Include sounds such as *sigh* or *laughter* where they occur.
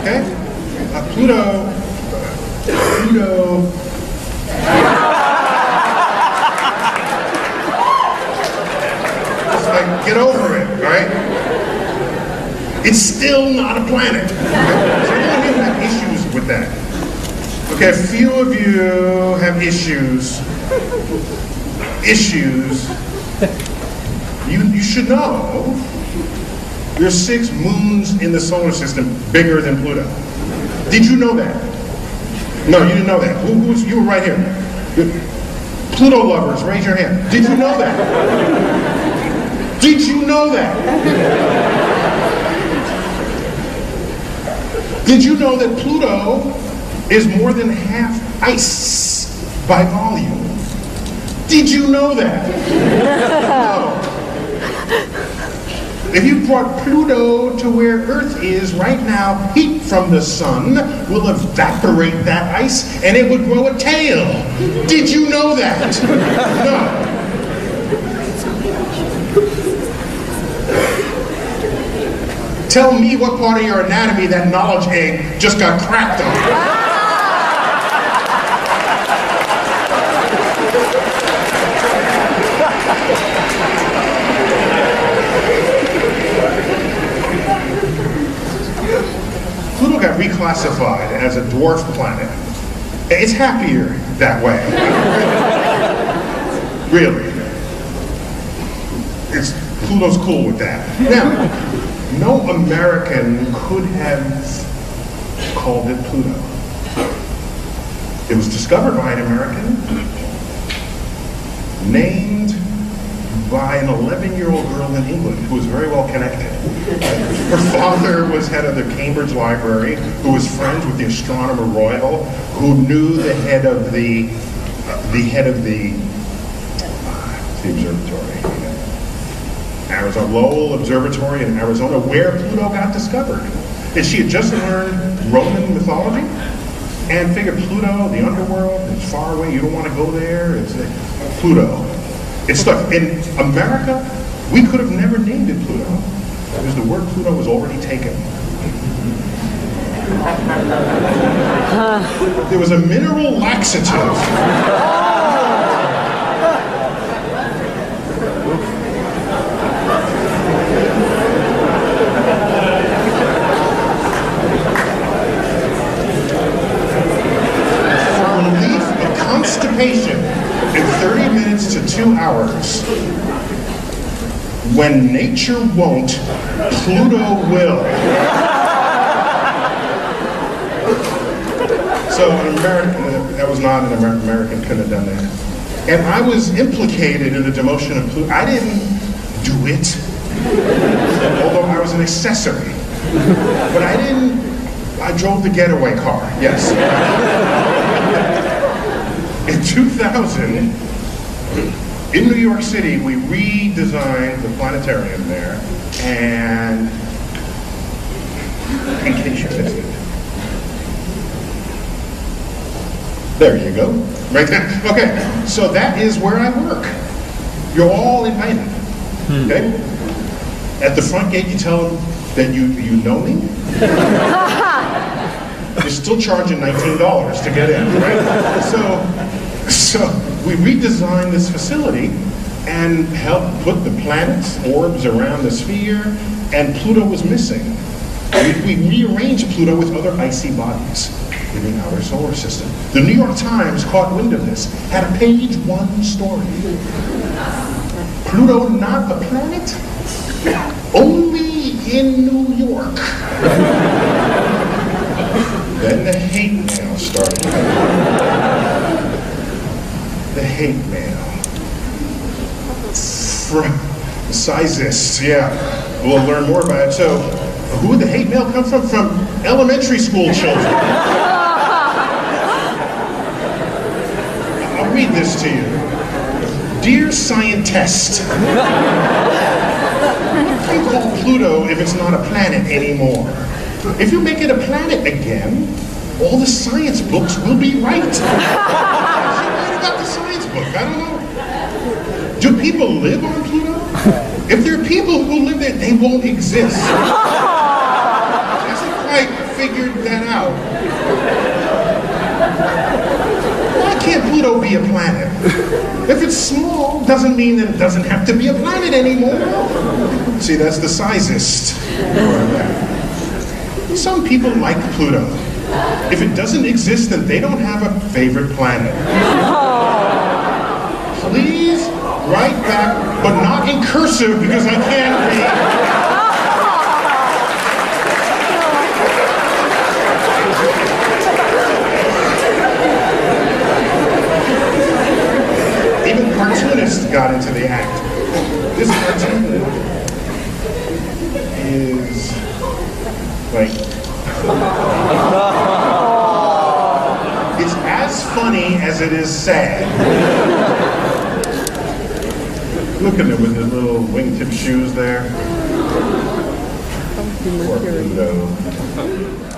okay? Uh, Pluto, Pluto. It's like, get over it, right? It's still not a planet. So you have issues with that. Okay, a few of you have issues. Issues. You, you should know there's six moons in the solar system bigger than Pluto. Did you know that? No, you didn't know that. Who, who's, you were right here. Pluto lovers, raise your hand. Did you know that? Did you know that? Did you know that Pluto is more than half ice by volume? Did you know that? No. If you brought Pluto to where Earth is right now, heat from the sun will evaporate that ice and it would grow a tail. Did you know that? No. Tell me what part of your anatomy that knowledge egg just got cracked on. Reclassified as a dwarf planet. It's happier that way. *laughs* really. It's Pluto's cool with that. Now, no American could have called it Pluto. It was discovered by an American, named by an 11-year-old girl in England who was very well connected. Her father was head of the Cambridge Library, who was friends with the Astronomer Royal, who knew the head of the the head of the, uh, the observatory. Arizona Lowell Observatory in Arizona, where Pluto got discovered. And she had just learned Roman mythology and figured Pluto, the underworld, is far away. You don't want to go there. It's uh, Pluto. It's stuck. In America, we could have never named it Pluto because the word Pluto was already taken. There was a mineral laxative. relief constipation in 30 minutes to two hours. When nature won't, Pluto will. So an American, that was not an Amer- American, couldn't have done that. And I was implicated in the demotion of Pluto. I didn't do it, although I was an accessory. But I didn't, I drove the getaway car, yes. In 2000, in New York City, we redesigned the planetarium there, and in case you missed it. There you go. Right there. Okay, so that is where I work. You're all invited. Hmm. Okay? At the front gate, you tell them that you, you know me. *laughs* You're still charging $19 to get in, right? So, so we redesigned this facility and helped put the planets, orbs around the sphere, and Pluto was missing. We, we rearranged Pluto with other icy bodies in the outer solar system. The New York Times caught wind of this, had a page one story. Pluto not a planet? Only in New York. Hate mail started. The hate mail. From Sizists, yeah. We'll learn more about it. So, who would the hate mail come from? From elementary school children. I'll read this to you. Dear scientist, you call Pluto if it's not a planet anymore. If you make it a planet again, all the science books will be right. *laughs* Right about the science book? I don't know. Do people live on Pluto? If there are people who live there, they won't exist. *laughs* Hasn't quite figured that out. Why can't Pluto be a planet? If it's small, doesn't mean that it doesn't have to be a planet anymore. See, that's the sizist. Some people like Pluto. If it doesn't exist, then they don't have a favorite planet. Please write back, but not in cursive because I can't read. Even cartoonists got into the act. This cartoon is like Oh. it's as funny as it is sad. Look at him with his little wingtip shoes there. Poor Pluto.